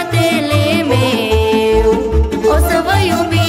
fratele meu. O să vă iubim